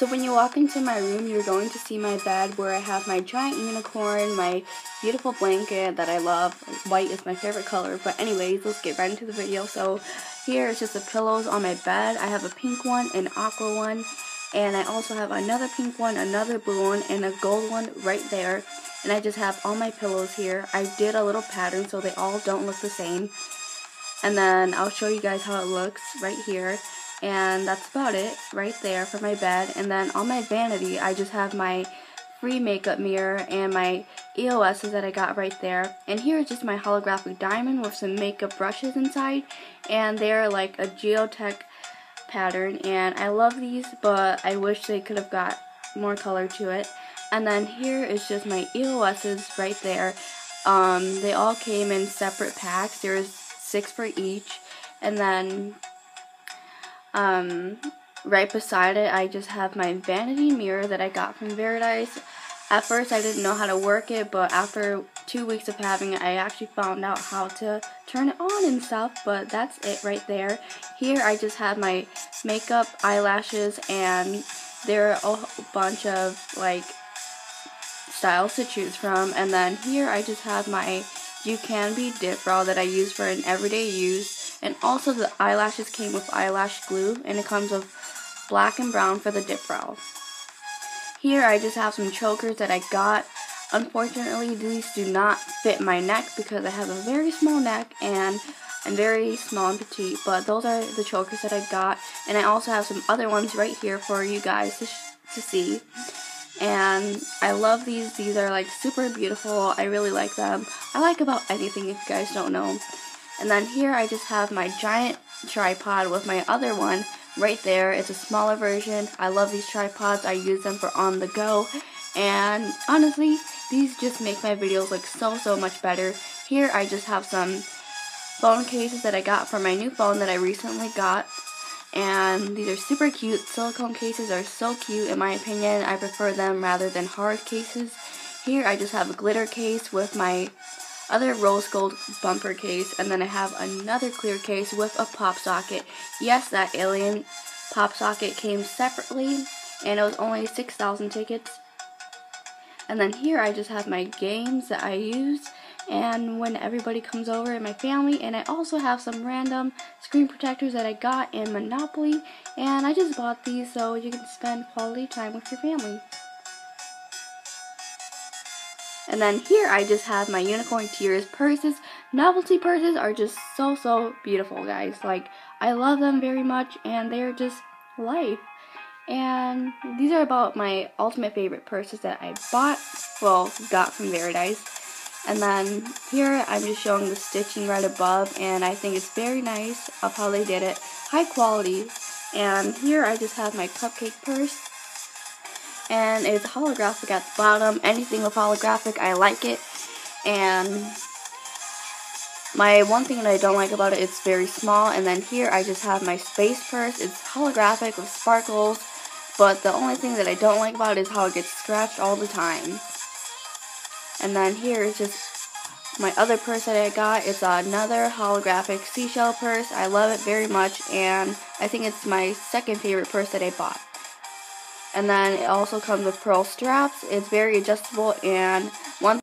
So when you walk into my room, you're going to see my bed where I have my giant unicorn, my beautiful blanket that I love. White is my favorite color. But anyways, let's get right into the video. So here is just the pillows on my bed. I have a pink one, an aqua one, and I also have another pink one, another blue one, and a gold one right there. And I just have all my pillows here. I did a little pattern so they all don't look the same. And then I'll show you guys how it looks right here and that's about it right there for my bed. And then on my vanity I just have my free makeup mirror and my EOSs that I got right there. And here is just my holographic diamond with some makeup brushes inside. And they're like a geotech pattern. And I love these but I wish they could have got more color to it. And then here is just my EOSs right there. Um, they all came in separate packs. There's six for each. And then um, right beside it, I just have my vanity mirror that I got from Verydice. At first, I didn't know how to work it, but after two weeks of having it, I actually found out how to turn it on and stuff, but that's it right there. Here, I just have my makeup, eyelashes, and there are a bunch of, like, styles to choose from. And then here, I just have my You Can Be Dip Brow that I use for an everyday use. And also the eyelashes came with eyelash glue and it comes with black and brown for the dip brow. Here I just have some chokers that I got. Unfortunately these do not fit my neck because I have a very small neck and I'm very small and petite but those are the chokers that I got. And I also have some other ones right here for you guys to, to see. And I love these. These are like super beautiful. I really like them. I like about anything if you guys don't know and then here I just have my giant tripod with my other one right there. It's a smaller version. I love these tripods. I use them for on the go. And honestly, these just make my videos look so, so much better. Here I just have some phone cases that I got for my new phone that I recently got. And these are super cute. Silicone cases are so cute in my opinion. I prefer them rather than hard cases. Here I just have a glitter case with my other rose gold bumper case, and then I have another clear case with a pop socket. Yes, that alien pop socket came separately, and it was only 6,000 tickets. And then here I just have my games that I use and when everybody comes over in my family and I also have some random screen protectors that I got in Monopoly and I just bought these so you can spend quality time with your family. And then here I just have my Unicorn Tears purses. Novelty purses are just so, so beautiful, guys. Like, I love them very much, and they're just life. And these are about my ultimate favorite purses that I bought, well, got from Verydice. And then here I'm just showing the stitching right above, and I think it's very nice of how they did it. High quality. And here I just have my cupcake purse and it's holographic at the bottom. Anything with holographic, I like it. And my one thing that I don't like about it, it's very small. And then here I just have my space purse. It's holographic with sparkles. But the only thing that I don't like about it is how it gets scratched all the time. And then here is just my other purse that I got. It's another holographic seashell purse. I love it very much. And I think it's my second favorite purse that I bought. And then it also comes with pearl straps. It's very adjustable and one